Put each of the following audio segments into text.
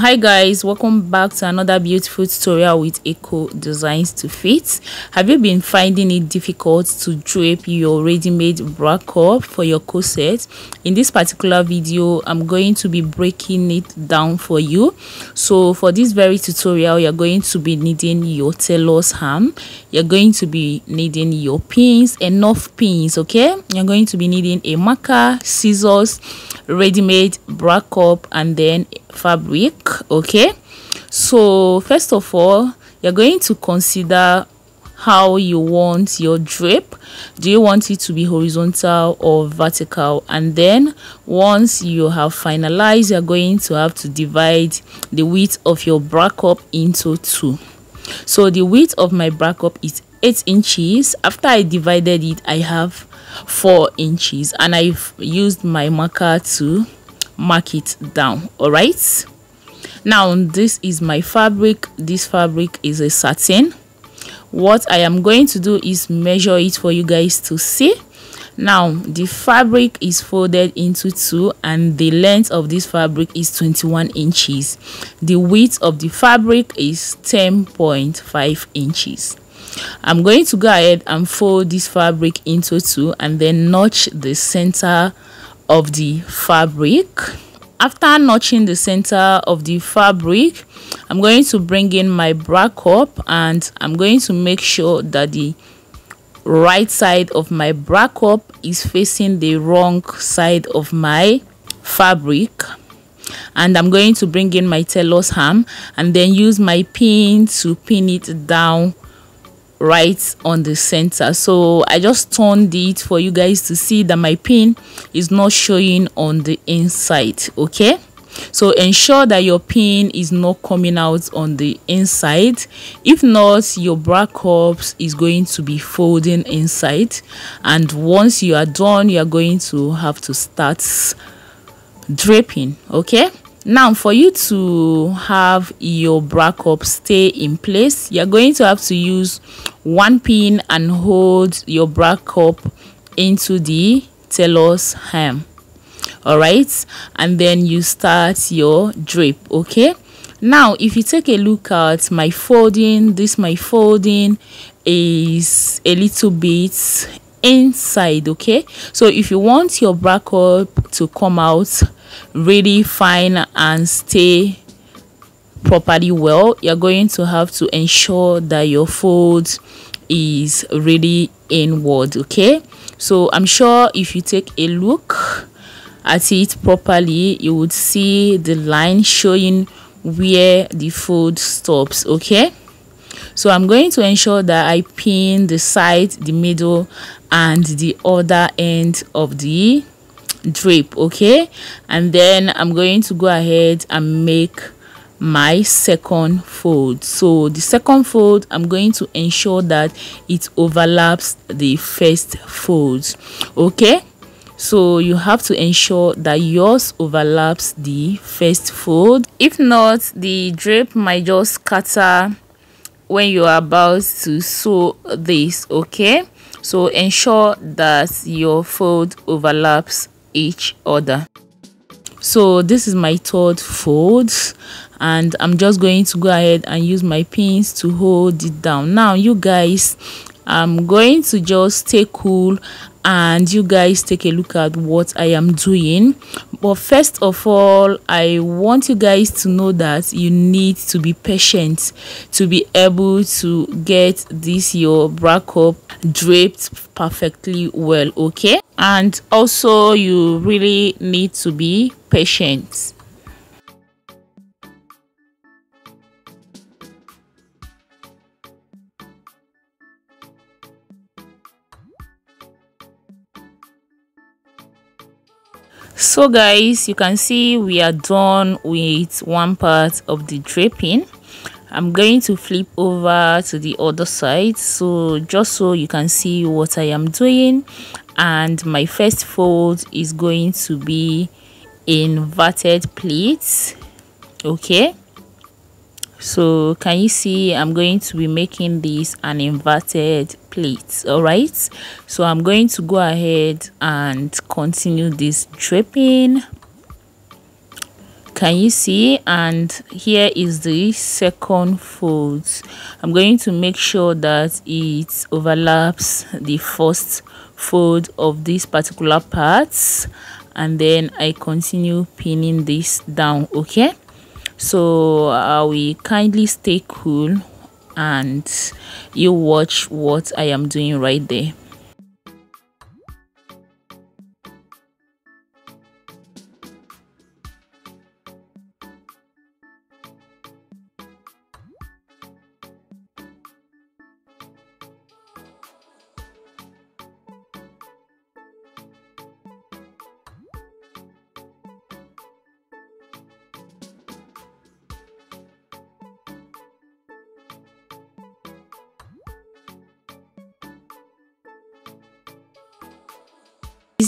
hi guys. Welcome back to another beautiful tutorial with Echodesigns to fit. Have you been finding it difficult to drape your ready-made bra cup for your corset? In this particular video i'm going to be breaking it down for you. So for this very tutorial you're going to be needing your tailor's ham you're going to be needing your pins enough pins okay? You're going to be needing a marker scissors ready-made bra cup and then fabric okay? So first of all you're going to consider how you want your drape. Do you want it to be horizontal or vertical? And then once you have finalized you're going to have to divide the width of your bra cup into two. So the width of my bra cup is eight inches. After i divided it i have four inches. And i've used my marker to mark it down all right? Now this is my fabric. This fabric is a satin. What i am going to do is measure it for you guys to see. Now the fabric is folded into two and the length of this fabric is 21 inches. The width of the fabric is 10.5 inches. I'm going to go ahead and fold this fabric into two and then notch the center of the fabric. After notching the center of the fabric i'm going to bring in my bra cup and i'm going to make sure that the right side of my bra cup is facing the wrong side of my fabric. And i'm going to bring in my tailor's ham and then use my pin to pin it down right on the center. So i just turned it for you guys to see that my pin is not showing on the inside okay? So ensure that your pin is not coming out on the inside. If not your bra cups is going to be folding inside. And once you are done you are going to have to start draping okay now for you to have your bra cup stay in place you're going to have to use one pin and hold your bra cup into the tailor's ham. All right? And then you start your drape okay? Now if you take a look at my folding this my folding is a little bit inside okay? So if you want your bra cup to come out really fine and stay properly well you're going to have to ensure that your fold is really inward okay? So i'm sure if you take a look at it properly you would see the line showing where the fold stops okay so i'm going to ensure that i pin the side the middle and the other end of the drape okay? And then i'm going to go ahead and make my second fold. So the second fold i'm going to ensure that it overlaps the first fold okay? So you have to ensure that yours overlaps the first fold. If not the drape might just scatter when you are about to sew this okay? So ensure that your fold overlaps each other. So this is my third fold and i'm just going to go ahead and use my pins to hold it down. Now you guys i'm going to just stay cool and you guys take a look at what i am doing. But first of all i want you guys to know that you need to be patient to be able to get this your bra cup draped perfectly well okay? And also you really need to be patient so guys you can see we are done with one part of the draping. I'm going to flip over to the other side. So just so you can see what i am doing. And my first fold is going to be inverted pleats okay so can you see i'm going to be making this an inverted pleat all right? So i'm going to go ahead and continue this draping can you see? And here is the second fold. I'm going to make sure that it overlaps the first fold of this particular part and then i continue pinning this down okay so uh, i will kindly stay cool and you watch what i am doing right there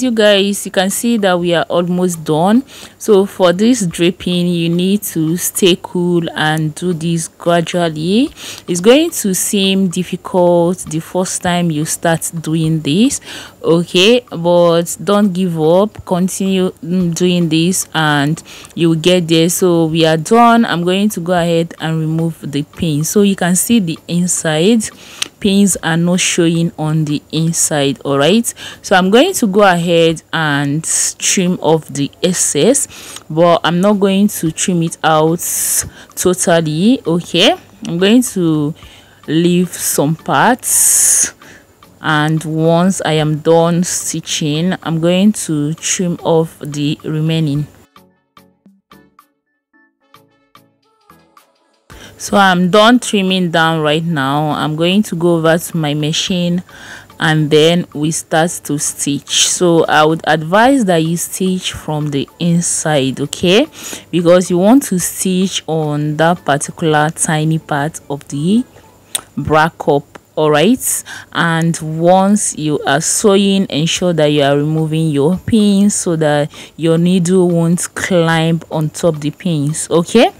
you guys you can see that we are almost done. So for this draping you need to stay cool and do this gradually. It's going to seem difficult the first time you start doing this okay? But don't give up. Continue mm, doing this and you will get there. So we are done. I'm going to go ahead and remove the pin so you can see the inside pins are not showing on the inside all right so i'm going to go ahead and trim off the excess but i'm not going to trim it out totally okay? I'm going to leave some parts and once i am done stitching i'm going to trim off the remaining so i'm done trimming down right now. I'm going to go over to my machine and then we start to stitch. So i would advise that you stitch from the inside okay? Because you want to stitch on that particular tiny part of the bra cup all right and once you are sewing ensure that you are removing your pins so that your needle won't climb on top the pins okay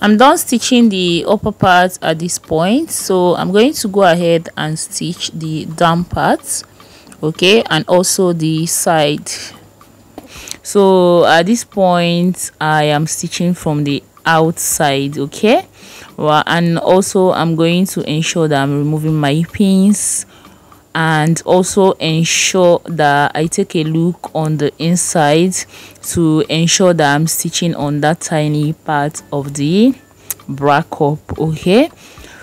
i'm done stitching the upper part at this point so i'm going to go ahead and stitch the down parts okay and also the side. So at this point i am stitching from the outside okay? Well and also i'm going to ensure that i'm removing my pins and also ensure that I take a look on the inside to ensure that I'm stitching on that tiny part of the bra cup okay?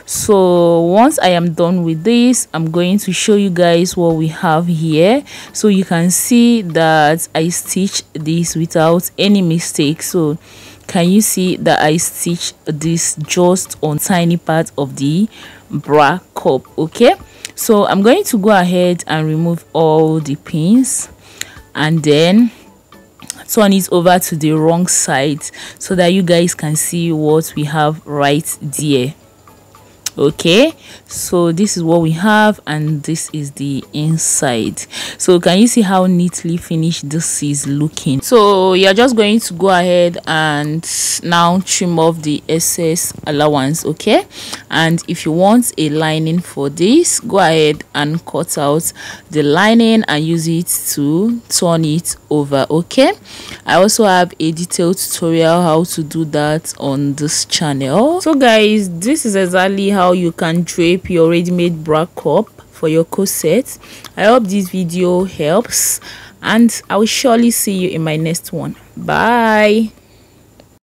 So once i am done with this i'm going to show you guys what we have here. So you can see that i stitched this without any mistake. So can you see that i stitched this just on tiny part of the bra cup okay so i'm going to go ahead and remove all the pins and then turn it over to the wrong side so that you guys can see what we have right there okay so this is what we have and this is the inside. So can you see how neatly finished this is looking? So you're just going to go ahead and now trim off the excess allowance okay? And if you want a lining for this go ahead and cut out the lining and use it to turn it over okay? I also have a detailed tutorial how to do that on this channel. So guys this is exactly how how you can drape your ready-made bra cup for your corset. I hope this video helps and i will surely see you in my next one. Bye